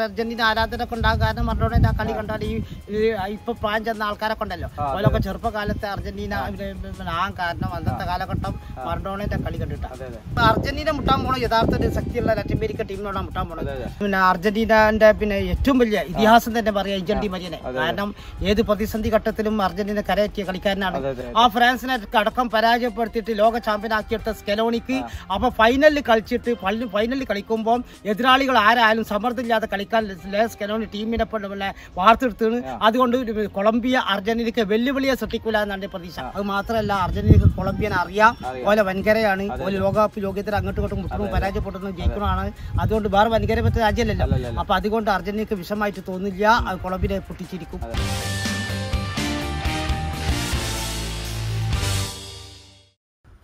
Argentina ആരാധനൊക്കെ ഉണ്ടാകും കാരണം Maradona ആ കളി കണ്ടാൽ ഈ ഇപ്പൊ പ്രായം ചെന്ന ആൾക്കാരൊക്കെ ഉണ്ടല്ലോ അതിലൊക്കെ ചെറുപ്പകാലത്തെ അർജന്റീന ആ കാരണം അന്നത്തെ കാലഘട്ടം മറഡോണയുടെ കളി കണ്ടിട്ടാണ് അർജന്റീന മുട്ടാൻ പോണ യഥാർത്ഥ ശക്തിയുള്ള ലാറ്റിൻ അമേരിക്ക ടീമിനോടാണ് മുട്ടാൻ പോണത്. പിന്നെ അർജന്റീനന്റെ പിന്നെ ഏറ്റവും വലിയ ഇതിഹാസം തന്നെ പറയാം ഇഞ്ചന്റി മരിയനെ. കാരണം ഏത് പ്രതിസന്ധി ഘട്ടത്തിലും അർജന്റീന കരയറ്റിയ കളിക്കാരനാണ്. ആ ഫ്രാൻസിനെ അടക്കം പരാജയപ്പെടുത്തിയിട്ട് ലോക ചാമ്പ്യൻ ആക്കിയെടുത്ത സ്കെലോണിക്ക് അപ്പൊ ഫൈനലിൽ കളിച്ചിട്ട് ഫൈനലിൽ കളിക്കുമ്പോൾ എതിരാളികൾ ആരായാലും സമ്മർദ്ദമില്ലാതെ കളിക്കാൻ ലേസ് കനോണി ടീമിനെ പോലെ വാർത്തെടുത്താണ്. അതുകൊണ്ട് കൊളംബിയ അർജന്റീനക്ക് വെല്ലുവിളിയെ സൃഷ്ടിക്കില്ല എന്നാണ് പ്രതീക്ഷ. അത് മാത്രമല്ല അർജന്റീനക്ക് കൊളംബിയനെ അറിയാം. ഓലെ വൻകരയാണ്. ഓലെ ലോകകപ്പ് യോഗ്യത്തിൽ അങ്ങോട്ടും ഇങ്ങോട്ടും മുട്ടും പരാജയപ്പെടുന്നു ജയിക്കണമാണ് അതുകൊണ്ട് വേറെ വൻകര പറ്റിയ രാജ്യമല്ലല്ലോ. അപ്പൊ അതുകൊണ്ട് അർജന്റീനക്ക് വിഷമായിട്ട് തോന്നില്ല. അത് കൊളംബിയനെ പൊട്ടിച്ചിരിക്കും.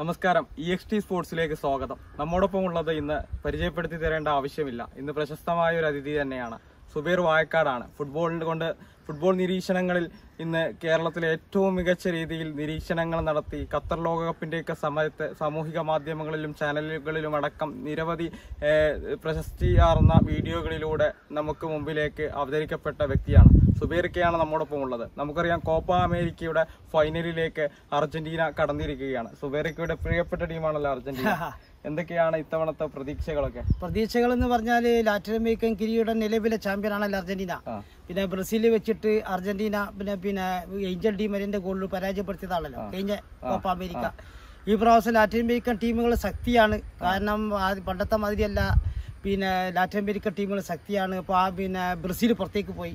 നമസ്കാരം. ഇ എക്സ് ടി സ്പോർട്സിലേക്ക് സ്വാഗതം. നമ്മോടൊപ്പം ഉള്ളത് ഇന്ന് പരിചയപ്പെടുത്തി തരേണ്ട ആവശ്യമില്ല. ഇന്ന് പ്രശസ്തമായ ഒരു അതിഥി തന്നെയാണ്. സുബൈർ വായക്കാടാണ്. ഫുട്ബോളിന്റെ കൊണ്ട് ഫുട്ബോൾ നിരീക്ഷണങ്ങളിൽ ഇന്ന് കേരളത്തിലെ ഏറ്റവും മികച്ച രീതിയിൽ നിരീക്ഷണങ്ങൾ നടത്തി ഖത്തർ ലോകകപ്പിന്റെയൊക്കെ സമയത്ത് സാമൂഹിക മാധ്യമങ്ങളിലും ചാനലുകളിലും അടക്കം നിരവധി പ്രശസ്തിയാർന്ന വീഡിയോകളിലൂടെ നമുക്ക് മുമ്പിലേക്ക് അവതരിക്കപ്പെട്ട വ്യക്തിയാണ് സുബേർക്കയാണ് നമ്മോടൊപ്പം ഉള്ളത്. നമുക്കറിയാം കോപ്പ അമേരിക്കയുടെ ഫൈനലിലേക്ക് അർജന്റീന കടന്നിരിക്കുകയാണ്. സുബേർക്കയുടെ പ്രിയപ്പെട്ട ടീമാണല്ലോ അർജന്റീന. എന്തൊക്കെയാണ് ഇത്തവണത്തെ പ്രതീക്ഷകളൊക്കെ? പ്രതീക്ഷകൾ എന്ന് പറഞ്ഞാൽ ലാറ്റിൻ അമേരിക്കൻ കിരീടം നിലവിലെ ചാമ്പ്യനാണല്ലോ അർജന്റീന. പിന്നെ ബ്രസീൽ വെച്ചിട്ട് അർജന്റീന പിന്നെ പിന്നെ ഏഞ്ചൽ ഡി മരിന്റെ ഗോളിൽ പരാജയപ്പെടുത്തിയതാണല്ലോ കഴിഞ്ഞ കോപ്പ അമേരിക്ക ഈ പ്രാവശ്യം ലാറ്റിൻ അമേരിക്കൻ ടീമുകൾ ശക്തിയാണ്. കാരണം പണ്ടത്തെ മാതിരിയല്ല. പിന്നെ ലാറ്റിൻ അമേരിക്ക ടീമുകൾ ശക്തിയാണ്. ഇപ്പൊ ആ പിന്നെ ബ്രസീൽ പുറത്തേക്ക് പോയി.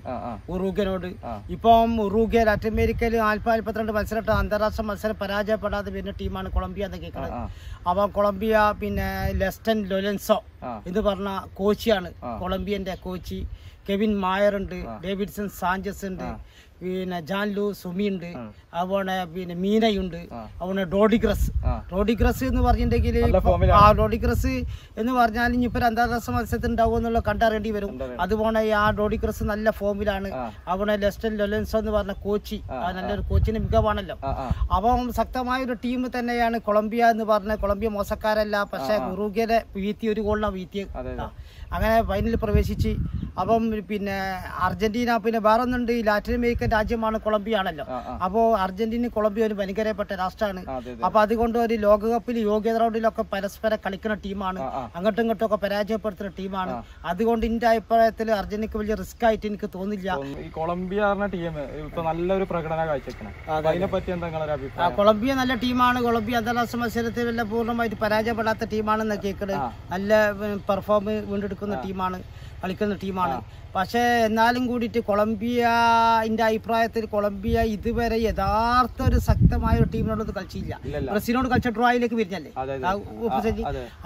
ഉറൂഗനോട്. ഇപ്പം ഉറൂഗ ലാറ്റിൻ അമേരിക്കയിൽ നാൽപ്പത് നാൽപ്പത്തിരണ്ട് മത്സരം അന്താരാഷ്ട്ര മത്സരം പരാജയപ്പെടാതെ വരുന്ന ടീമാണ് കൊളംബിയ എന്ന് കേൾക്കുന്നത് അപ്പൊ കൊളംബിയ പിന്നെ ലെസ്റ്റൻ ലൊലൻസോ. എന്ന് പറഞ്ഞ കോച്ചിയാണ്. കൊളംബിയന്റെ കോച്ച്. കെവിൻ മായർ ഉണ്ട് ഡേവിഡ്സൺ സാഞ്ചസ് ഉണ്ട് പിന്നെ ജാൻ ലൂ സുമി ഉണ്ട് അതുപോലെ പിന്നെ മീനയുണ്ട് അതുപോലെ ഡോഡിഗ്രസ് ഡോഡിഗ്രസ് എന്ന് പറഞ്ഞിട്ടുണ്ടെങ്കിൽ ആ ഡോഡിഗ്രസ് എന്ന് പറഞ്ഞാൽ ഇനിയിപ്പോ അന്താരാഷ്ട്ര മത്സരത്തിൽ ഉണ്ടാവും എന്നുള്ള കണ്ടറിയേണ്ടി വരും. അതുപോലെ ആ ഡോഡിഗ്രസ് നല്ല ഫോമിലാണ്. അവിടെ ലെസ്റ്റൻ ലൊലൻസോ എന്ന് പറഞ്ഞ കോച്ചി ആ നല്ലൊരു കോച്ചിന് മികവാണല്ലോ. അപ്പം ശക്തമായ ഒരു ടീം തന്നെയാണ് കൊളംബിയ എന്ന് പറഞ്ഞ കൊളംബിയ മോശക്കാരല്ല പക്ഷെ ഉറുഗ്യയുടെ വീഴ്ത്തി ഒരു ഗോളിനാണ് അതെ അങ്ങനെ ഫൈനലിൽ പ്രവേശിച്ച്. അപ്പം പിന്നെ അർജന്റീന പിന്നെ വേറെ ഒന്നുണ്ട് ഈ ലാറ്റിൻ അമേരിക്കൻ രാജ്യമാണ് കൊളംബിയ ആണല്ലോ അപ്പോൾ അർജന്റീന കൊളംബിയ ഒരു ഭയങ്കരപ്പെട്ട രാഷ്ട്രമാണ്. അപ്പൊ അതുകൊണ്ട് ഒരു ലോകകപ്പിൽ യോഗ്യത റൗണ്ടിലൊക്കെ പരസ്പരം കളിക്കുന്ന ടീമാണ്. അങ്ങോട്ടും ഇങ്ങോട്ടും ഒക്കെ പരാജയപ്പെടുത്തുന്ന ടീമാണ്. അതുകൊണ്ട് എന്റെ അഭിപ്രായത്തിൽ അർജന്റീനക്ക് വലിയ റിസ്ക് ആയിട്ട് എനിക്ക് തോന്നില്ല. ഈ കൊളംബിയ ടീം ഇപ്പൊ നല്ലൊരു പ്രകടനം കാഴ്ച കൊളംബിയ നല്ല ടീമാണ്. കൊളംബിയ അന്താരാഷ്ട്ര മത്സരത്തിൽ പൂർണമായിട്ട് പരാജയപ്പെടാത്ത ടീമാണെന്ന് കേൾക്കുന്നത് നല്ല പെർഫോം വീണ്ടെടുക്കുന്ന ടീമാണ് കളിക്കുന്ന ടീമാണ്. പക്ഷേ എന്നാലും കൂടിയിട്ട് കൊളംബിയ എന്റെ അഭിപ്രായത്തിൽ കൊളംബിയ ഇതുവരെ യഥാർത്ഥ ഒരു ശക്തമായ ഒരു ടീമിനോട് കളിച്ചില്ല ബ്രസീലിനോട് കളിച്ച ഡ്രോയിലേക്ക് വരുന്നല്ലേ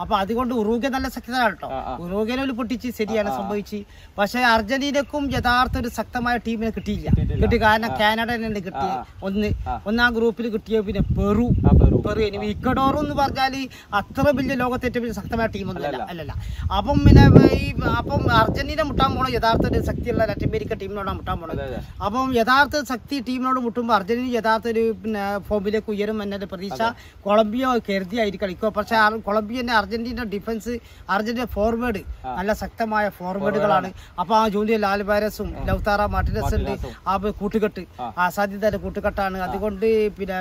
അപ്പൊ അതുകൊണ്ട് ഉറൂഗ്യ നല്ല ശക്തതാണ് കേട്ടോ. ഉറൂഗ്യനെ ഒരു ഉറുഗനോട് പൊട്ടിച്ച് ശരിയാണ് സംഭവിച്ച്. പക്ഷെ അർജന്റീനക്കും യഥാർത്ഥ ഒരു ശക്തമായ ടീമിനെ കിട്ടിയില്ല. കിട്ടി കാരണം കാനഡ തന്നെ കിട്ടി ഒന്ന്. ഒന്നാം ഗ്രൂപ്പിൽ കിട്ടിയ പിന്നെ പെറു. പെറു. പെറു ഇനി ഇക്കഡോർ എന്ന് പറഞ്ഞാൽ അത്ര വലിയ ലോകത്തെ ഏറ്റവും ശക്തമായ ടീമൊന്നും അല്ല അല്ലല്ല. അപ്പം പിന്നെ ഈ അപ്പം അർജന്റീന മുട്ടാൻ പോണ യഥാർത്ഥ ഒരു ശക്തിയുള്ള ലാറ്റിൻ അമേരിക്ക ടീമിനോടാണ് മുട്ടാൻ പോണത്. അപ്പം യഥാർത്ഥ ശക്തി ടീമിനോട് മുട്ടുമ്പോൾ അർജന്റീന യഥാർത്ഥ ഒരു പിന്നെ ഫോമിലേക്ക് ഉയരും എന്നൊരു പ്രതീക്ഷ കൊളംബിയ കരുതിയായിരിക്കും കളിക്കുക പക്ഷെ കൊളംബിയന്റെ അർജന്റീന ഡിഫൻസ് അർജന്റീന ഫോർവേഡ് നല്ല ശക്തമായ ഫോർവേഡുകളാണ് അപ്പൊ ആ ജൂനിയർ ലാൽബാരസും ലൗതാറ മാർട്ടിനസ്. ഉണ്ട് ആ കൂട്ടുകെട്ട് ആ. സാധ്യതയുടെ കൂട്ടുകെട്ടാണ്. അതുകൊണ്ട് പിന്നെ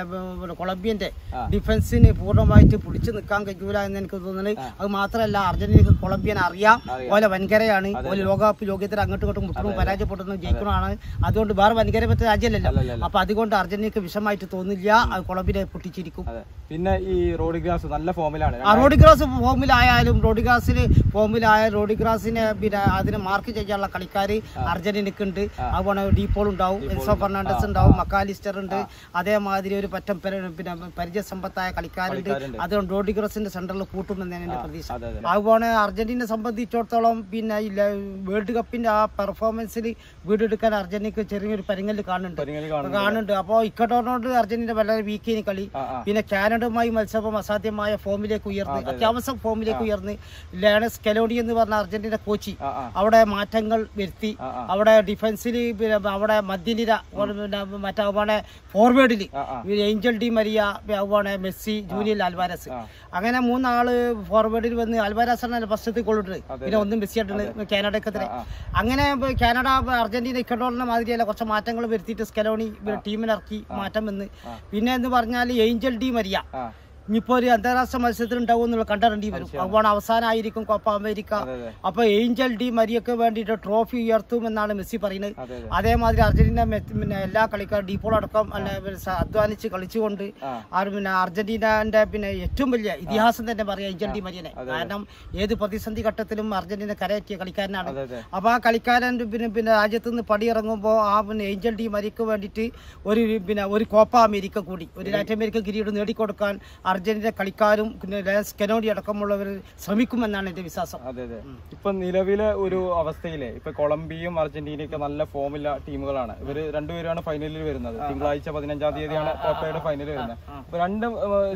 കൊളംബിയന്റെ ഡിഫൻസിന് പൂർണമായിട്ട് പിടിച്ചു നിൽക്കാൻ കഴിയൂല എന്ന് എനിക്ക് തോന്നുന്നത്. അത് മാത്രമല്ല അർജന്റീനക്ക് കൊളംബിയൻ അറിയാം. ഓലെ വൻകരയാണ്. ഓലെ ലോകകപ്പ് യോഗ്യത്തിൽ അങ്ങോട്ടും ഇങ്ങോട്ടും മുട്ടും പരാജയപ്പെടുന്നു ജയിക്കണമാണ് അതുകൊണ്ട് വേറെ വൻകര പറ്റ രാജ്യമല്ലല്ലോ അപ്പൊ അതുകൊണ്ട് അർജന്റീനക്ക് വിഷമായിട്ട് തോന്നില്ല. അത് കൊളംബിയെ പൊട്ടിച്ചിരിക്കും. പിന്നെ ഈ റോഡ് ഗ്രാസ് നല്ല ഫോമിലാണ്. ആ റോഡിഗ്രാസ് ഫോമിലായാലും റോഡ് റോഡിഗ്രാസിൽ ഫോമിലായ റോഡിഗ്രാസിനെ പിന്നെ അതിന് മാർക്ക് ചെയ്യാനുള്ള കളിക്കാർ അർജന്റീനക്ക് ഉണ്ട് അതുപോലെ ഡീപോൾ ഉണ്ടാവും എൻസോ ഫെർണാണ്ടസ് ഉണ്ടാവും മക്കാലിസ്റ്റർ ഉണ്ട് അതേമാതിരി ഒരു പറ്റം പിന്നെ പരിചയസമ്പത്തായ കളിക്കാരുണ്ട്. അതുകൊണ്ട് റോഡിഗ്രാസിന്റെ സെന്ററിൽ കൂട്ടുമെന്നാണ് എന്റെ പ്രതീക്ഷ. അതെ അതെ. അതുപോലെ അർജന്റീനെ സംബന്ധിച്ചിടത്തോളം പിന്നെ വേൾഡ് കപ്പിന്റെ ആ പെർഫോമൻസിൽ വീടെടുക്കാൻ അർജന്റീനക്ക് ചെറിയൊരു പരിങ്ങൽ കാണുന്നുണ്ട്. കാണുന്നുണ്ട്. അപ്പോൾ ഇക്കട്ടോറിനോട് അർജന്റീന വളരെ വീക്കിന് കളി. ആ ആ. പിന്നെ കാനഡയുമായി മത്സരം അസാധ്യമായ ഫോമിലേക്ക് ഉയർന്ന് അത്യാവശ്യം ഫോമിലേക്ക് ഉയർന്ന് ലേണസ് കെലോഡി എന്ന് പറഞ്ഞ അർജന്റീന കോച്ച് ആ ആ. അവിടെ മാറ്റങ്ങൾ വരുത്തി. ആ, ആ. അവിടെ ഡിഫൻസിൽ അവിടെ മധ്യനിര മറ്റേ അതുപോലെ ഫോർവേഡിൽ ആ ആ. ഏഞ്ചൽ ഡി മരിയ അതുപോലെ മെസ്സി ജൂലിയൽ അൽവാരസ് അങ്ങനെ മൂന്നാൾ ഫോർവേഡിൽ വന്ന് അൽവാരസ് ആണ് ഫസ്റ്റത്തെ കൊള്ളിട്ട് പിന്നെ ഒന്നും മെസ്സി ആയിട്ടുണ്ട് കാനഡക്കെതിരെ. ആ. അങ്ങനെ കാനഡ അർജന്റീന ഇക്കട്ടോളിന്റെ മാതിരിയല്ല. കുറച്ച് മാറ്റങ്ങൾ വരുത്തിയിട്ട് സ്കലോണി ടീമിനിറക്കി മാറ്റം വന്ന്. പിന്നെ എന്ന് പറഞ്ഞാൽ ഏഞ്ചൽ ഡി മരിയ. ഇനിയിപ്പോ ഒരു അന്താരാഷ്ട്ര മത്സരത്തിൽ ഉണ്ടാവും എന്നുള്ള കണ്ടറിയേണ്ടി വരും. അപ്പോൾ അവസാനമായിരിക്കും കോപ്പ അമേരിക്ക അപ്പൊ ഏഞ്ചൽ ഡി മരിയക്ക് വേണ്ടിയിട്ട് ട്രോഫി ഉയർത്തും എന്നാണ് മെസ്സി പറയുന്നത്. അതെ അതെ. അതേമാതിരി അർജന്റീന പിന്നെ എല്ലാ കളിക്കാരും ഡീപ്പോൾ അടക്കം അധ്വാനിച്ച് കളിച്ചുകൊണ്ട് പിന്നെ അർജന്റീനന്റെ പിന്നെ ഏറ്റവും വലിയ ഇതിഹാസം തന്നെ പറയാം ഏഞ്ചൽ ഡി മരിയനെ. കാരണം ഏത് പ്രതിസന്ധി ഘട്ടത്തിലും അർജന്റീന കരയറ്റിയ കളിക്കാരനാണ്. അപ്പൊ ആ കളിക്കാരൻ പിന്നെ പിന്നെ രാജ്യത്ത് നിന്ന് പടിയിറങ്ങുമ്പോൾ ആ പിന്നെ ഏഞ്ചൽ ഡി മരിക്ക് വേണ്ടിയിട്ട് ഒരു പിന്നെ ഒരു കോപ്പ അമേരിക്ക കൂടി ഒരു ലാറ്റിൻ അമേരിക്ക കിരീടം നേടിക്കൊടുക്കാൻ അർജന്റീന കളിക്കാരും പിന്നെ ലയൻസ് കനോഡി അടക്കമുള്ളവർ ശ്രമിക്കുമെന്നാണ് എന്റെ വിശ്വാസം. അതെ അതെ. ഇപ്പൊ നിലവിലെ ഒരു അവസ്ഥയിലെ ഇപ്പൊ കൊളംബിയയും അർജന്റീനയൊക്കെ നല്ല ഫോമില്ല ടീമുകളാണ്. ഇവർ രണ്ടുപേരാണ് ഫൈനലിൽ വരുന്നത്. തിങ്കളാഴ്ച പതിനഞ്ചാം തീയതിയാണ് കോപ്പയുടെ ഫൈനൽ വരുന്നത്. അപ്പൊ രണ്ട്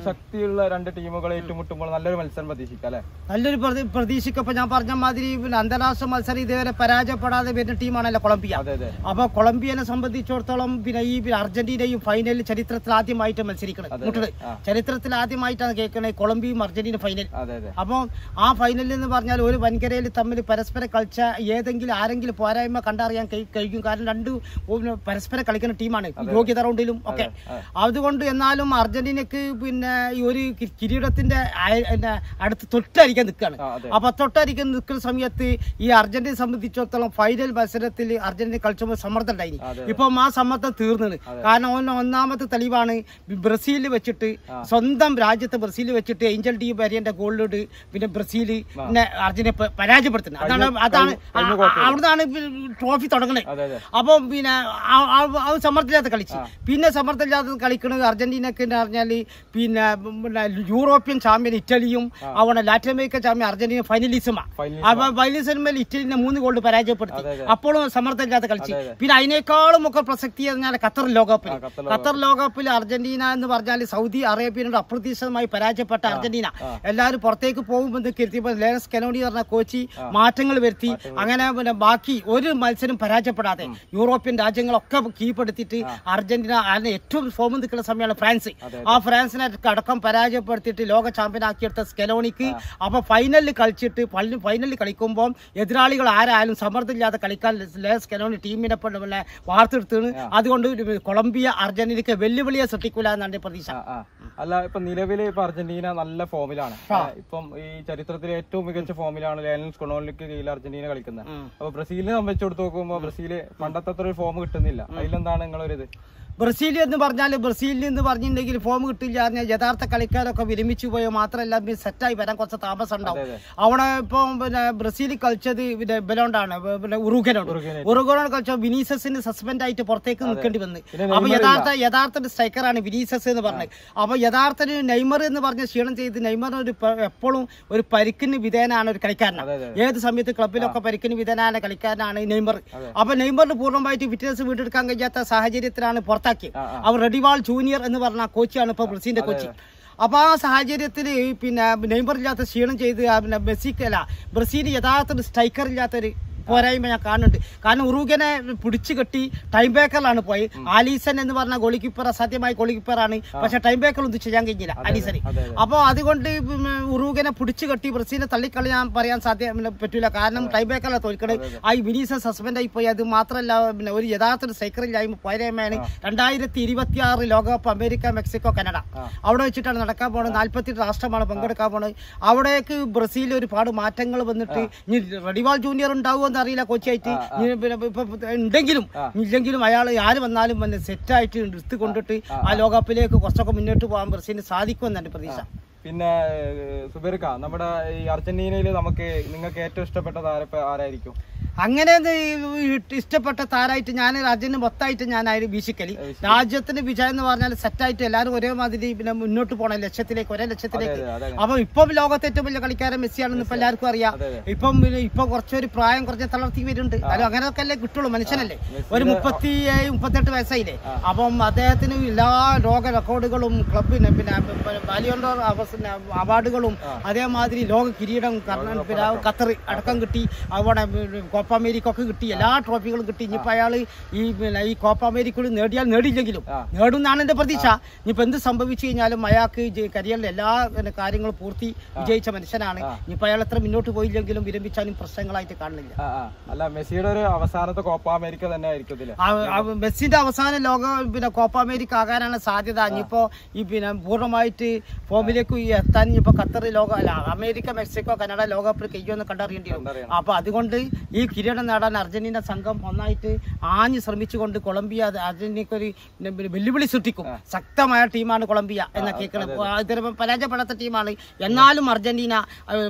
ശക്തിയുള്ള രണ്ട് ടീമുകളെ ഏറ്റുമുട്ടുമ്പോൾ നല്ലൊരു മത്സരം പ്രതീക്ഷിക്കാം അല്ലെ? നല്ലൊരു പ്രതീക്ഷിക്കപ്പോ ഞാൻ പറഞ്ഞ മാതിരി അന്താരാഷ്ട്ര മത്സരം ഇതുവരെ പരാജയപ്പെടാതെ വരുന്ന ടീമാണല്ലോ കൊളംബിയ. അതെ അതെ. അപ്പൊ കൊളംബിയനെ സംബന്ധിച്ചിടത്തോളം പിന്നെ ഈ അർജന്റീനയും ഫൈനലിൽ ചരിത്രത്തിൽ ആദ്യമായിട്ട് മത്സരിക്കണം. ചരിത്രത്തിൽ ആ. ആദ്യമായിട്ടാണ് കേൾക്കുന്നത് കൊളംബിയയും അർജന്റീന ഫൈനൽ അപ്പോൾ ആ ഫൈനലിൽ എന്ന് പറഞ്ഞാൽ ഒരു വൻകരയിൽ തമ്മിൽ പരസ്പരം കളിച്ച ഏതെങ്കിലും ആരെങ്കിലും പോരായ്മ കണ്ടറിയാൻ കഴിക്കും കാരണം രണ്ട് പരസ്പരം കളിക്കുന്ന ടീമാണ്. യോഗ്യത റൗണ്ടിലും ഒക്കെ. അതുകൊണ്ട് എന്നാലും അർജന്റീനക്ക് പിന്നെ ഈ ഒരു കിരീടത്തിന്റെ അടുത്ത് തൊട്ടരിക്കാൻ നിൽക്കുകയാണ് അപ്പൊ തൊട്ടരിക്കാൻ നിൽക്കുന്ന സമയത്ത് ഈ അർജന്റീന സംബന്ധിച്ചിടത്തോളം ഫൈനൽ മത്സരത്തിൽ അർജന്റീന കളിച്ചപ്പോൾ സമ്മർദ്ദം ഉണ്ടായി. ഇപ്പൊ ഇപ്പം ആ സമ്മർദ്ദം തീർന്നത് കാരണം ഒന്നാമത്തെ തെളിവാണ് ബ്രസീലിൽ വെച്ചിട്ട് സ്വന്തം രാജ്യത്തെ ബ്രസീൽ വെച്ചിട്ട് ഏഞ്ചൽ ഡി വരിയന്റെ ഗോളിലോട്ട് പിന്നെ ബ്രസീൽ പിന്നെ അർജന്റീന പരാജയപ്പെടുത്തുന്നത്. അതാണ് അതാണ് അവിടുന്നാണ് ട്രോഫി തുടങ്ങുന്നത് അപ്പം പിന്നെ ആ കളിച്ച്. പിന്നെ സമ്മർദ്ദമില്ലാത്ത കളിക്കുന്നത് അർജന്റീനക്ക് എന്ന് പറഞ്ഞാൽ പിന്നെ പിന്നെ യൂറോപ്യൻ ചാമ്പ്യൻ ഇറ്റലിയും അവിടെ ലാറ്റിൻ അമേരിക്കൻ ചാമ്പ്യൻ അർജന്റീന ഫൈനലിസമാണ് അപ്പൊ ഫൈനലിസമേൽ ഇറ്റലിനെ മൂന്ന് ഗോൾഡ് പരാജയപ്പെടുത്തി. അപ്പോഴും സമ്മർദ്ദമില്ലാത്ത കളിച്ച്. പിന്നെ അതിനേക്കാളും ഒക്കെ പ്രസക്തി പറഞ്ഞാൽ ഖത്തർ ലോകകപ്പിൽ ഖത്തർ ലോകകപ്പിൽ അർജന്റീന എന്ന് പറഞ്ഞാൽ സൗദി അറേബ്യനോട് അപ്രതീക്ഷിതമായി പരാജയപ്പെട്ട അർജന്റീന. എല്ലാവരും പുറത്തേക്ക് പോകുമ്പോൾ കരുതിയപ്പോൾ ലേനസ് കെനോഡി പറഞ്ഞ കോച്ചി മാറ്റങ്ങൾ വരുത്തി. അങ്ങനെ പിന്നെ ബാക്കി ഒരു മത്സരം പരാജയപ്പെടാതെ യൂറോപ്യൻ രാജ്യങ്ങളൊക്കെ കീഴ്പ്പെടുത്തിയിട്ട് അർജന്റീന അതിന് ഏറ്റവും ഫോം നിൽക്കുന്ന സമയമാണ് ഫ്രാൻസ്. ആ ഫ്രാൻസിനെ അടക്കം പരാജയപ്പെടുത്തിയിട്ട് ലോക ചാമ്പ്യൻ ആക്കിയെടുത്ത സ്കെലോണിക്ക് അപ്പൊ ഫൈനലിൽ കളിച്ചിട്ട് ഫൈനലിൽ കളിക്കുമ്പോൾ എതിരാളികൾ ആരായാലും സമ്മർദ്ദമില്ലാതെ കളിക്കാൻ ലേനസ് കെനോണി ടീമിനെ പിന്നെ വാർത്തെടുത്താണ്. അതുകൊണ്ട് കൊളംബിയ അർജന്റീനക്ക് വെല്ലുവിളിയെ സൃഷ്ടിക്കില്ല എന്നാണ് പ്രതീക്ഷ. അല്ല ഇപ്പൊ നിലവിൽ ഇപ്പൊ അർജന്റീന നല്ല ഫോമിലാണ്. ഇപ്പം ഈ ചരിത്രത്തിലെ ഏറ്റവും മികച്ച ഫോമിലാണ് ലയനൽ സ്കൊണോലിക്ക് കീഴിൽ അർജന്റീന കളിക്കുന്നത്. അപ്പൊ ബ്രസീലിനെ സംബന്ധിച്ചെടുത്ത് നോക്കുമ്പോ ബ്രസീൽ പണ്ടത്തെ ഒരു ഫോം കിട്ടുന്നില്ല. അതിലെന്താണ് നിങ്ങളൊരു ഇത് ബ്രസീൽ എന്ന് പറഞ്ഞാൽ ബ്രസീലിൽ നിന്ന് പറഞ്ഞിട്ടുണ്ടെങ്കിൽ ഫോം കിട്ടില്ല പറഞ്ഞാൽ യഥാർത്ഥ കളിക്കാരൊക്കെ വിരമിച്ചു പോയോ മാത്രമല്ല സെറ്റായി വരാൻ കുറച്ച് താമസം ഉണ്ടാവും. അവിടെ ഇപ്പം പിന്നെ ബ്രസീൽ കളിച്ചത് പിന്നെ ബലോണ്ടാണ്. പിന്നെ ഉറുഗനോട്. ഉറുഗനോട് കളിച്ച വിനീസസിന് സസ്പെൻഡ് ആയിട്ട് പുറത്തേക്ക് നിൽക്കേണ്ടി വന്ന്. അപ്പൊ യഥാർത്ഥ യഥാർത്ഥ സ്ട്രൈക്കറാണ് വിനീസസ് എന്ന് പറഞ്ഞത് അപ്പൊ യഥാർത്ഥ നെയ്മർ എന്ന് പറഞ്ഞ ക്ഷീണം ചെയ്ത് നെയ്മർ ഒരു എപ്പോഴും ഒരു പരിക്കിന് വിധേയനാണ് ഒരു കളിക്കാരനാണ്. ഏത് സമയത്ത് ക്ലബിലൊക്കെ പരിക്കിന് വിധേയനായ കളിക്കാരനാണ് നെയ്മർ. അപ്പൊ നെയ്മറിന് പൂർണമായിട്ട് ഫിറ്റ്നസ് വീണ്ടെടുക്കാൻ കഴിയാത്ത സാഹചര്യത്തിലാണ് പുറത്താക്കിയത് ആ. അവർ റെഡിവാൾ ജൂനിയർ എന്ന് പറഞ്ഞ കോച്ചാണ് ഇപ്പൊ ബ്രസീലിന്റെ കോച്ച്. അപ്പൊ ആ സാഹചര്യത്തിൽ പിന്നെ നെയ്മർ ഇല്ലാത്ത ക്ഷീണം ചെയ്ത് പിന്നെ മെസ്സിക്കല്ല ബ്രസീൽ യഥാർത്ഥ സ്ട്രൈക്കർ ഇല്ലാത്തൊരു പോരായ്മ ഞാൻ കാണുന്നുണ്ട്. കാരണം ഉറുഗനെ പിടിച്ചു കെട്ടി ടൈം ബേക്കറിലാണ് പോയി. ആലീസൻ എന്ന് പറഞ്ഞ ഗോളി കീപ്പർ അസാധ്യമായ ഗോളി കീപ്പറാണ് പക്ഷെ ടൈം ബേക്കർ ഒന്നും ചെയ്യാൻ കഴിഞ്ഞില്ല ആലീസന്. അപ്പൊ അപ്പോൾ അതുകൊണ്ട് ഉറൂഖനെ ഉറുഗനെ പിടിച്ചു കെട്ടി ബ്രസീലിനെ തള്ളിക്കളി ഞാൻ പറയാൻ സാധ്യ പറ്റൂല. കാരണം ടൈം ബേക്കറിലാണ് തോൽക്കണത്. ആ വിനീസൻ വിനീസ സസ്പെൻഡ് ആയി പോയി. അത് മാത്രമല്ല പിന്നെ ഒരു യഥാർത്ഥ സൈക്കിളില്ലായ്മ പോരായ്മയാണ് രണ്ടായിരത്തി ഇരുപത്തി ആറ് ലോകകപ്പ് അമേരിക്ക മെക്സിക്കോ കനഡ. അവിടെ വെച്ചിട്ടാണ് നടക്കാൻ പോകുന്നത് നാല്പത്തി രാഷ്ട്രമാണ് പങ്കെടുക്കാൻ പോകുന്നത് അവിടേക്ക് ബ്രസീലിൽ ഒരുപാട് മാറ്റങ്ങൾ വന്നിട്ട് ഇനി റെഡിവാൾ ജൂനിയർ ഉണ്ടാവുമെന്ന് അറിയില്ല കോച്ചായിട്ട് ഉണ്ടെങ്കിലും ഇല്ലെങ്കിലും അയാൾ ആര് വന്നാലും പിന്നെ സെറ്റായിട്ട് എടുത്ത് കൊണ്ടിട്ട് ആ ലോകകപ്പിലേക്ക് കുറച്ചൊക്കെ മുന്നോട്ട് പോകാൻ ബ്രസീലിന് സാധിക്കുമെന്നാണ് പ്രതീക്ഷ. പിന്നെ സുബേർക്ക നമ്മുടെ ഈ അർജന്റീനയിൽ നമുക്ക് നിങ്ങൾക്ക് ഏറ്റവും ഇഷ്ടപ്പെട്ട താരം ആരായിരിക്കും? അങ്ങനെ ഇഷ്ടപ്പെട്ട താരമായിട്ട് ഞാൻ രാജ്യത്തിന് മൊത്തമായിട്ട് ഞാനായിരുന്നു വീശിക്കലി? രാജ്യത്തിന്റെ വിജയം എന്ന് പറഞ്ഞാൽ സെറ്റായിട്ട് എല്ലാവരും ഒരേ മാതിരി പിന്നെ മുന്നോട്ട് പോകണം ലക്ഷ്യത്തിലേക്ക് ഒരേ ലക്ഷ്യത്തിലേക്ക്. അതെ, അതെ. അപ്പൊ ഇപ്പം ലോകത്തെ ഏറ്റവും വലിയ കളിക്കാരൻ മെസ്സിയാണെന്ന് ഇപ്പൊ എല്ലാവർക്കും അറിയാം. അതെ, അതെ. ഇപ്പം ഇപ്പൊ കുറച്ചൊരു പ്രായം കുറച്ച് തളർത്തി വരുന്നുണ്ട് അല്ല അങ്ങനെയൊക്കെ അല്ലേ കിട്ടുള്ളൂ മനുഷ്യനല്ലേ? ഒരു മുപ്പത്തി മുപ്പത്തെട്ട് വയസ്സായില്ലേ? അപ്പം അദ്ദേഹത്തിന് എല്ലാ ലോക റെക്കോർഡുകളും ക്ലബിന് പിന്നെ ബാലിയോണ്ടോർ അവാർഡുകളും അതേമാതിരി ലോക കിരീടം കർണൻ ഖത്തർ അടക്കം കിട്ടി. അവിടെ കോപ്പ അമേരിക്ക ഒക്കെ കിട്ടി. എല്ലാ ട്രോഫികളും കിട്ടി. ഇനിയിപ്പോ അയാൾ ഈ പിന്നെ ഈ കോപ്പ അമേരിക്കയിൽ നേടിയാൽ നേടിയില്ലെങ്കിലും. നേടുന്നാണ് എന്റെ പ്രതീക്ഷ. ഇനിയിപ്പോ എന്ത് സംഭവിച്ചു കഴിഞ്ഞാലും അയാൾക്ക് കരിയറിൽ കരിയറിലെ എല്ലാ കാര്യങ്ങളും പൂർത്തി വിജയിച്ച മനുഷ്യനാണ്. ഇനിയിപ്പോ അയാൾ എത്ര മുന്നോട്ട് പോയില്ലെങ്കിലും വിരമിച്ചാലും പ്രശ്നങ്ങളായിട്ട് കാണുന്നില്ല. അല്ല മെസ്സിയുടെ ഒരു അവസാനത്തെ കോപ്പ അമേരിക്ക തന്നെ ആയിരിക്കും മെസ്സിന്റെ അവസാന ലോക പിന്നെ കോപ്പ അമേരിക്ക ആകാനാണ് സാധ്യത. ഇനിയിപ്പോ ഈ പിന്നെ പൂർണമായിട്ട് ഫോമിലേക്ക് ഈ എത്താൻ ഇപ്പൊ ഖത്തർ ലോക അല്ല അമേരിക്ക മെക്സിക്കോ കനഡ ലോകകപ്പിൽ കയ്യൊന്ന് കണ്ടറിയേണ്ടി വരും. അപ്പൊ അതുകൊണ്ട് ഈ കിരീടം നേടാൻ അർജന്റീന സംഘം ഒന്നായിട്ട് ആഞ്ഞ് ശ്രമിച്ചുകൊണ്ട് കൊളംബിയ അർജന്റീനക്ക് ഒരു വെല്ലുവിളി സൃഷ്ടിക്കും. ശക്തമായ ടീമാണ് കൊളംബിയ എന്ന കേൾക്കുന്നത് പരാജയപ്പെടാത്ത ടീമാണ്. എന്നാലും അർജന്റീന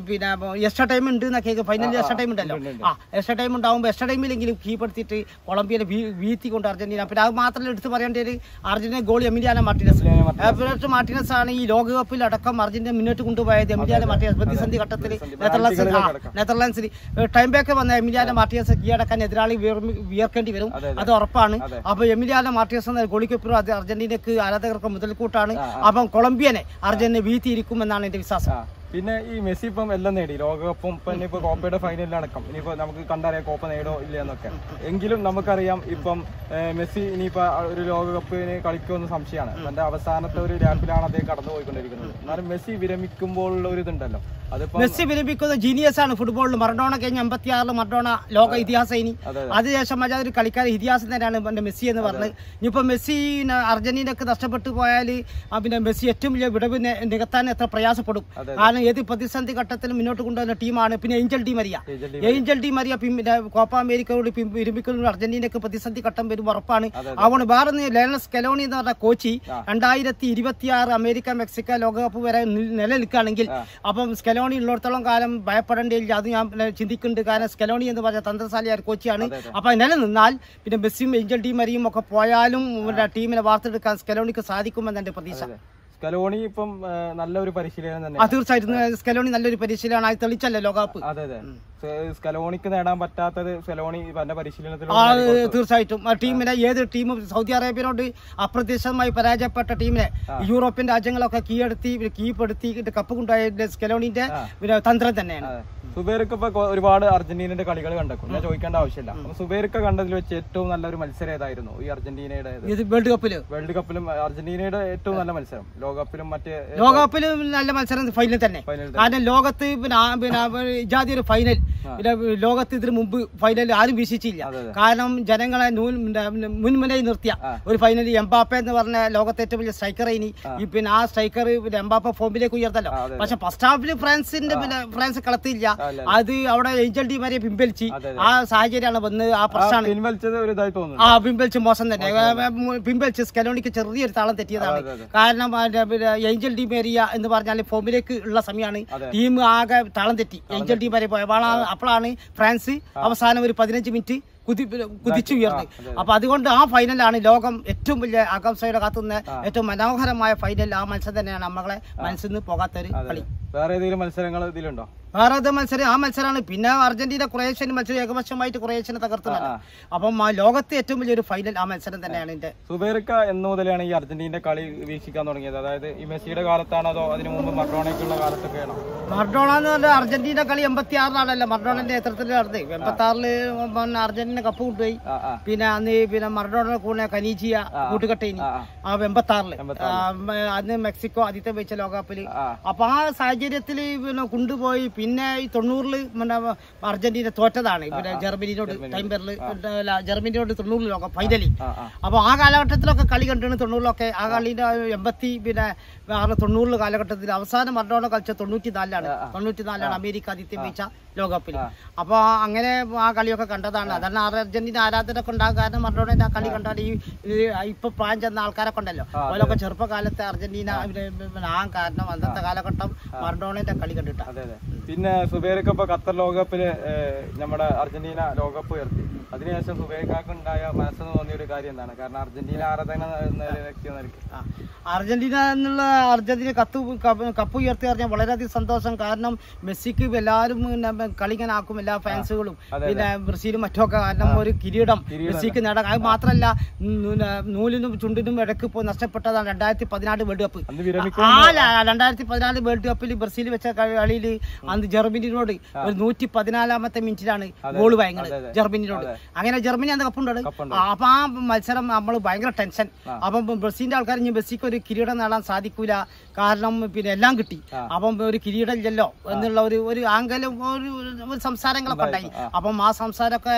പിന്നെ എക്സ്ട്രാ ടൈം ഉണ്ട് എന്ന കേക്ക് ഫൈനലിൽ എക്സ്ട്രാ ടൈം ഉണ്ടല്ലോ. ഉണ്ട്, ഉണ്ട്. ആ എക്സ്ട്രാ ടൈം ഉണ്ടാവുമ്പോൾ എക്സ്ട്രാ ടൈമിലെങ്കിലും കീപ്പെടുത്തിയിട്ട് കൊളംബിയനെ വീ- വീഴ്ത്തിക്കൊണ്ട് അർജന്റീന. പിന്നെ അത് മാത്രമല്ല എടുത്ത് പറയേണ്ട ഒരു Argentina goalie Emiliano Martinez. Martinez ആണ് ഈ ലോകകപ്പിൽ അടക്കം അർജന്റീന മുന്നോട്ട് കൊണ്ടുപോയത് എമിലിയാന മാർട്ടിയസ് പ്രതിസന്ധി ഘട്ടത്തിൽ നെതർലാൻഡ്സിൽ നെതർലാൻഡ്സിൽ ടൈം ബാക്ക് വന്ന എമിലിയാന മാർട്ടിയസ് കീഴടക്കാൻ എതിരാളി വിയർക്കേണ്ടി വരും. അത് ഉറപ്പാണ്. അപ്പോൾ അപ്പൊ എമിലിയാന മാർട്ടിയസ് എന്ന ഗോളിക്കപ്പുറം അത് അർജന്റീനക്ക് ആരാധകർക്ക് മുതൽക്കൂട്ടാണ്. അപ്പം കൊളംബിയനെ അർജന്റീന വീഴ്ത്തിയിരിക്കും എന്നാണ് എന്റെ വിശ്വാസം. പിന്നെ ഈ മെസ്സി ഇപ്പം എല്ലാം നേടി. ലോകകപ്പും ഇപ്പൊ ഇനിയിപ്പോ കോപ്പയുടെ ഫൈനലിൽ അടക്കം. ഇനിയിപ്പോ നമുക്ക് കണ്ടറിയാം കോപ്പ നേടോ ഇല്ല എന്നൊക്കെ. എങ്കിലും നമുക്കറിയാം ഇപ്പം മെസ്സി ഇനിയിപ്പോ ഒരു ലോകകപ്പിന് കളിക്കുമെന്ന് സംശയമാണ്. തന്റെ അവസാനത്തെ ഒരു ലാപ്പിലാണ് അദ്ദേഹം കടന്നുപോയിക്കൊണ്ടിരിക്കുന്നത്. എന്നാലും മെസ്സി വിരമിക്കുമ്പോഴുള്ള ഒരു ഇതുണ്ടല്ലോ. മെസ്സി വിരമിക്കുന്ന ജീനിയസ് ആണ് ഫുട്ബോളിൽ മറഡോണ കഴിഞ്ഞ എൺപത്തി ആറിൽ മറഡോണ ലോക ഇതിഹാസ ഇനി. അതെ അതിനുശേഷം മറ്റേ ഒരു കളിക്കാരൻ ഇതിഹാസം തന്നെയാണ് മെസ്സി എന്ന് പറഞ്ഞത്. ഇനിയിപ്പോ മെസ്സി അർജന്റീന അർജന്റീനക്ക് നഷ്ടപ്പെട്ടു പോയാൽ പിന്നെ മെസ്സി ഏറ്റവും വലിയ വിടവ് നെ- നികത്താൻ എത്ര പ്രയാസപ്പെടും. അതെ. കാരണം ഏത് പ്രതിസന്ധി ഘട്ടത്തിലും മുന്നോട്ട് കൊണ്ടുവന്ന ടീമാണ്. പിന്നെ Angel Di Maria. Angel Di Maria. പിന്നെ കോപ്പ അമേരിക്കയോട് വിരമിക്കുന്ന അർജന്റീനക്ക് പ്രതിസന്ധി ഘട്ടം വരും ഉറപ്പാണ്. അതെ, അതുകൊണ്ട് വേറെ ലേണസ് കെലോണി എന്ന് പറഞ്ഞ കോച്ചി രണ്ടായിരത്തി ഇരുപത്തിയാറ് അമേരിക്ക മെക്സിക്കോ ലോകകപ്പ് വരെ നിലനിൽക്കുകയാണെങ്കിൽ അപ്പം സ്കെലോണി ഉള്ളിടത്തോളം കാലം ഭയപ്പെടേണ്ടിയില്ല അത് ഞാൻ ചിന്തിക്കുന്നുണ്ട്. കാരണം സ്കെലോണി എന്ന് പറഞ്ഞ തന്ത്രശാലിയായ കോച്ചിയാണ്. അപ്പം നിലനിന്നാൽ പിന്നെ മെസ്സിയും ഏഞ്ചൽ ഡി മരിയും ഒക്കെ പോയാലും ടീമിനെ വാർത്തെടുക്കാൻ സ്കെലോണിക്ക് സാധിക്കുമെന്ന് എന്റെ പ്രതീക്ഷ. സ്കലോണി ഇപ്പം നല്ലൊരു പരിശീലനം തന്നെ തീർച്ചയായിട്ടും. സ്കലോണി നല്ലൊരു പരിശീലനമാണ് അത് തെളിച്ചല്ലേ ലോകകപ്പ്. അതെ അതെ. സ്കലോണിക്ക് നേടാൻ പറ്റാത്തത് സെലോണി തന്റെ പരിശീലനത്തിൽ തീർച്ചയായിട്ടും. ആ ടീമിനെ ഏത് ടീമും സൗദി അറേബ്യനോട് അപ്രതീക്ഷിതമായി പരാജയപ്പെട്ട ടീമിനെ യൂറോപ്യൻ രാജ്യങ്ങളൊക്കെ കീഴടത്തി കീഴ്പ്പെടുത്തി കപ്പ് കൊണ്ടുപോയ സ്കലോണിന്റെ തന്ത്രം തന്നെയാണ്. സുബേർക്ക് ഇപ്പൊ ഒരുപാട് അർജന്റീനയുടെ കളികൾ കണ്ടേക്കും ഞാൻ ചോദിക്കേണ്ട ആവശ്യമില്ല. സുബേർക്ക് കണ്ടതിൽ വെച്ച് ഏറ്റവും നല്ലൊരു മത്സരം ഏതായിരുന്നു ഈ അർജന്റീനയുടെ വേൾഡ് കപ്പിൽ വേൾഡ് കപ്പിലും അർജന്റീനയുടെ ഏറ്റവും നല്ല മത്സരം. ലോകകപ്പിലും മറ്റേ ലോകകപ്പിലും നല്ല മത്സരം ഫൈനൽ തന്നെ. കാരണം ലോകത്ത് പിന്നെ ഇജാതി ഒരു ഫൈനൽ പിന്നെ ലോകത്ത് ഇതിനു മുമ്പ് ഫൈനൽ ആരും വീക്ഷിച്ചില്ല. കാരണം ജനങ്ങളെ മുൻമുനയിൽ നിർത്തിയ. ഒരു ഫൈനൽ എംബാപ്പ എന്ന് പറഞ്ഞ ലോകത്തെ ഏറ്റവും വലിയ സ്ട്രൈക്കർ ഇനി പിന്നെ ആ സ്ട്രൈക്കർ പിന്നെ എംബാപ്പ ഫോമിലേക്ക് ഉയർത്തല്ലോ പക്ഷെ ഫസ്റ്റ് ഹാഫിൽ ഫ്രാൻസിന്റെ പിന്നെ ഫ്രാൻസ് കളത്തില്ല. അത് അവിടെ ഏഞ്ചൽ ഡി വരെ പിൻവലിച്ച് ആ സാഹചര്യമാണ് വന്ന് ആ പ്രശ്നമാണ്. ആ പിൻവലിച്ച് മോശം തന്നെ. പിൻവലിച്ച് സ്കലോണിക്ക് ചെറിയൊരു താളം തെറ്റിയതാണ്. കാരണം ഏഞ്ചൽ ഡി മേരിയ എന്ന് പറഞ്ഞാൽ ഫോമിലേക്ക് ഉള്ള സമയമാണ്. ടീം ആകെ താളം തെറ്റി. ഏഞ്ചൽ ഡി വരെ പോയ അപ്പോഴാണ് ഫ്രാൻസ് അവസാനം ഒരു പതിനഞ്ച് മിനിറ്റ് കുതി കുതിച്ചു ഉയർന്നത് അപ്പൊ അതുകൊണ്ട് ആ ഫൈനലാണ് ലോകം ഏറ്റവും വലിയ ആകാംക്ഷയുടെ കാത്തുന്ന ഏറ്റവും മനോഹരമായ ഫൈനൽ ആ മത്സരം തന്നെയാണ് നമ്മളെ മനസ്സിൽ നിന്ന് പോകാത്തൊരു കളി. വേറെ ഏതെങ്കിലും മത്സരങ്ങൾ ഇതിലുണ്ടോ? വേറെ മത്സരം ആ മത്സരമാണ്. പിന്നെ അർജന്റീന ക്രൊയേഷ്യൻ മത്സരം ഏകപക്ഷമായിട്ട് ക്രൊയേഷ്യനെ തകർത്തുന്നല്ല അപ്പം ആ ലോകത്തെ ഏറ്റവും വലിയൊരു ഫൈനൽ ആ മത്സരം തന്നെയാണ് എന്റെ സുബേർക്ക എന്ന് മുതലാണ് ഈ അർജന്റീനയുടെ കളി വീക്ഷിക്കാൻ തുടങ്ങിയത്. അതായത് ഈ മെസ്സിയുടെ കാലത്താണോ അതോ അതിനു മുമ്പ് മർഡോണയ്ക്കുള്ള കാലത്തൊക്കെയാണോ? മർഡോണ എന്ന് പറഞ്ഞാൽ അർജന്റീന കളി എൺപത്തി ആറിലാണല്ലോ മർഡോണന്റെ നേതൃത്വത്തിൽ നടന്നത്. എൺപത്തി ആറിൽ അർജന്റീന കപ്പ് കൊണ്ടുപോയി. പിന്നെ അന്ന് പിന്നെ മർഡോണ കൂടെ കനീജിയ കൂട്ടുകെട്ടേനി. ആ, എൺപത്തി ആറിൽ അന്ന് മെക്സിക്കോ ആദ്യത്തെ വെച്ച ലോകകപ്പിൽ. അപ്പൊ ആ സാഹചര്യത്തിൽ പിന്നെ കൊണ്ടുപോയി. പിന്നെ ഈ തൊണ്ണൂറിൽ പിന്നെ അർജന്റീന തോറ്റതാണ്. പിന്നെ ജർമ്മനിയോട് ടൈംബറിൽ ജർമ്മനിയോട് തൊണ്ണൂറിൽ ലോകം ഫൈനലി ആ ആ. അപ്പൊ ആ കാലഘട്ടത്തിലൊക്കെ കളി കണ്ടിരുന്നു തൊണ്ണൂറിലൊക്കെ. ആ കളിന്റെ എൺപത്തി പിന്നെ ആറ് തൊണ്ണൂറിൽ കാലഘട്ടത്തിൽ അവസാനം മറഡോണ കളിച്ച തൊണ്ണൂറ്റി നാലിലാണ് തൊണ്ണൂറ്റി നാലിലാണ് അമേരിക്ക ആദ്യത്തെ വെച്ച ലോകകപ്പിൽ. അപ്പൊ അങ്ങനെ ആ കളിയൊക്കെ കണ്ടതാണ്. അതാണ് അർജന്റീന ആരാധനൊക്കെ ഉണ്ടാകും കാരണം മറഡോണ ആ കളി കണ്ടാൽ ഈ ഇപ്പൊ പ്രായം ചെന്ന ആൾക്കാരൊക്കെ ഉണ്ടല്ലോ അവരൊക്കെ ചെറുപ്പകാലത്തെ അർജന്റീന ആ. കാരണം അന്നത്തെ കാലഘട്ടം മറഡോണന്റെ കളി കണ്ടിട്ടാണ് അതെ അതെ. പിന്നെ സുബൈർക്ക് ഇപ്പൊ ഖത്തർ ലോകകപ്പിൽ നമ്മുടെ അർജന്റീന ലോകകപ്പ് ഉയർത്തി. അതിനുശേഷം സുബൈർക്ക് ഉണ്ടായ മനസ്സിന് തോന്നിയ ഒരു കാര്യം എന്താണ്? കാരണം അർജന്റീന ആരാധന എന്നുള്ള അർജന്റീന കത്ത് കപ്പ് ഉയർത്തി പറഞ്ഞാൽ വളരെയധികം സന്തോഷം. കാരണം മെസ്സിക്ക് എല്ലാവരും കളിക്കാനാക്കും എല്ലാ ഫാൻസുകളും. പിന്നെ ബ്രസീലും മറ്റുമൊക്കെ കാരണം ഒരു കിരീടം മെസ്സിക്ക് നേടാൻ. അത് മാത്രമല്ല നൂലിനും ചുണ്ടിനും ഇടയ്ക്ക് ഇപ്പോൾ നഷ്ടപ്പെട്ടതാണ് രണ്ടായിരത്തി പതിനാല് വേൾഡ് കപ്പ്. ആ രണ്ടായിരത്തി പതിനാല് വേൾഡ് കപ്പിൽ ബ്രസീൽ വെച്ച കളിയിൽ അന്ന് ജർമ്മനിയോട് ഒരു നൂറ്റി പതിനാലാമത്തെ മിനിറ്റിലാണ് ഗോൾ വഴങ്ങുന്നത് ജർമ്മനിയോട് അങ്ങനെ ജർമ്മനി അന്ന് കപ്പുണ്ടാണ് കപ്പുണ്ട്. അപ്പൊ ആ മത്സരം നമ്മൾ ഭയങ്കര ടെൻഷൻ അപ്പം ബ്രസീലിന്റെ ആൾക്കാർ ഇനി മെസ്സിക്ക് ഒരു കിരീടം നേടാൻ സാധിക്കൂല. കാരണം പിന്നെ എല്ലാം കിട്ടി. അപ്പം ഒരു കിരീടം ഇല്ലല്ലോ എന്നുള്ള ഒരു ഒരു ആങ്കലും ഒരു ഒരു സംസാരങ്ങളൊക്കെ ഉണ്ടായി. അപ്പം ആ സംസാരമൊക്കെ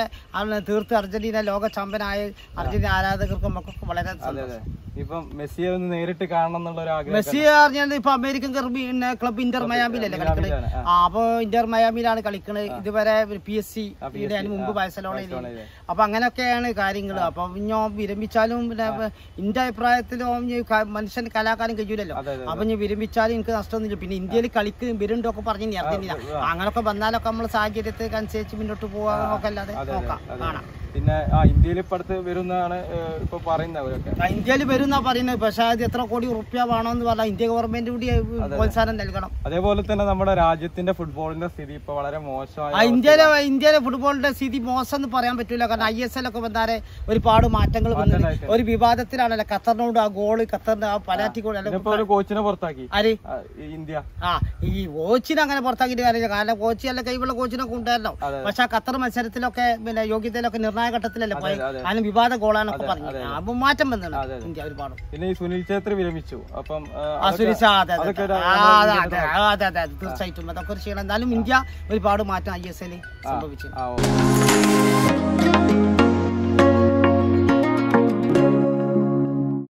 തീർത്ത് അർജന്റീന ലോക ചാമ്പ്യനായ അർജന്റീന ആരാധകർക്കും ഒക്കെ വളരെ സന്തോഷം. ഇപ്പൊ മെസ്സിയെ ഒന്ന് നേരിട്ട് കാണണം എന്നുള്ള ഒരു ആഗ്രഹം മെസ്സി പറഞ്ഞാൽ ഇപ്പൊ അമേരിക്കൻ പിന്നെ ക്ലബ് ഇന്റർ മയാമിലല്ലേ ആ. അപ്പൊ ഇന്റർ മയാമിലാണ് കളിക്കുന്നത് ഇതുവരെ പി എസ് സി അതിന് മുമ്പ് ബാഴ്സലോണയിൽ. അപ്പൊ അങ്ങനെയൊക്കെയാണ് കാര്യങ്ങൾ അപ്പൊ ഞാൻ വിരമിച്ചാലും പിന്നെ എന്റെ അഭിപ്രായത്തിലും മനുഷ്യൻ കലാകാലം കഴിയൂലല്ലോ. അപ്പൊ ഇനി വിരമിച്ചാലും എനിക്ക് നഷ്ടമൊന്നുമില്ല. പിന്നെ ഇന്ത്യയിൽ കളിക്കും വരുണ്ടൊക്കെ പറഞ്ഞു അർജന്റീന. അങ്ങനൊക്കെ വന്നാലൊക്കെ നമ്മൾ സാഹചര്യത്തിനനുസരിച്ച് മുന്നോട്ട് പോകാനൊക്കെ അല്ലാതെ നോക്കാം. കാണാം. പിന്നെ ആ ഇന്ത്യയിൽ ഇപ്പൊ അടുത്ത് വരുന്നതാണ് ഇപ്പൊ പറയുന്നത് അവരൊക്കെ. ഇന്ത്യയിൽ വരുന്ന പറയുന്നത്. പക്ഷെ അത് എത്ര കോടി റുപ്യ വേണമെന്ന് പറഞ്ഞാൽ ഇന്ത്യ ഗവൺമെന്റ് കൂടി പ്രോത്സാഹനം നൽകണം. അതേപോലെ തന്നെ നമ്മുടെ രാജ്യത്തിന്റെ ഫുട്ബോളിന്റെ സ്ഥിതി ഇപ്പൊ വളരെ മോശമായ ഇന്ത്യയിലെ ഇന്ത്യയിലെ ഫുട്ബോളിന്റെ സ്ഥിതി മോശം എന്ന് പറയാൻ പറ്റൂല. കാരണം ഐ എസ് എൽ ഒക്കെ വന്നാലേ ഒരുപാട് മാറ്റങ്ങൾ വന്നത് ഒരു വിവാദത്തിലാണല്ലോ. ഖത്തറിനോട് ആ ഗോൾ ഖത്തറിന്റെ ആ പലാറ്റി ഗോൾ കോച്ചിനെ പുറത്താക്കി. ആര്? ഇന്ത്യ. ആ ഈ കോച്ചിനെ അങ്ങനെ പുറത്താക്കിയിട്ട് കാര്യമില്ല. കാരണം കോച്ചി അല്ല കൈവുള്ള കോച്ചിനൊക്കെ ഉണ്ടായിരുന്നു അതെ. പക്ഷെ ആ ഖത്തർ മത്സരത്തിലൊക്കെ പിന്നെ യോഗ്യതയിലൊക്കെ നിർണായക ഘട്ടത്തിലല്ലേ പോയി? അതെ. അതിന് വിവാദ ഗോളാന്നൊക്കെ പറഞ്ഞു. അപ്പൊ മാറ്റം വന്നാണ് ഇന്ത്യ ഒരുപാട്. പിന്നെ ഈ സുനിൽ ഛേത്രി വിരമിച്ചു. അപ്പം അതെ അതെ അതെ. അതെ അതെ അതെ തീർച്ചയായിട്ടും. അതൊക്കെ ഒരു ക്ഷീണം. എന്തായാലും ഇന്ത്യ ഒരുപാട് മാറ്റം ഐ എസ് എൽ സംഭവിച്ചു.